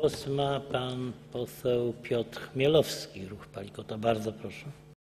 Głos ma pan poseł Piotr Chmielowski, ruch Palikota, bardzo proszę.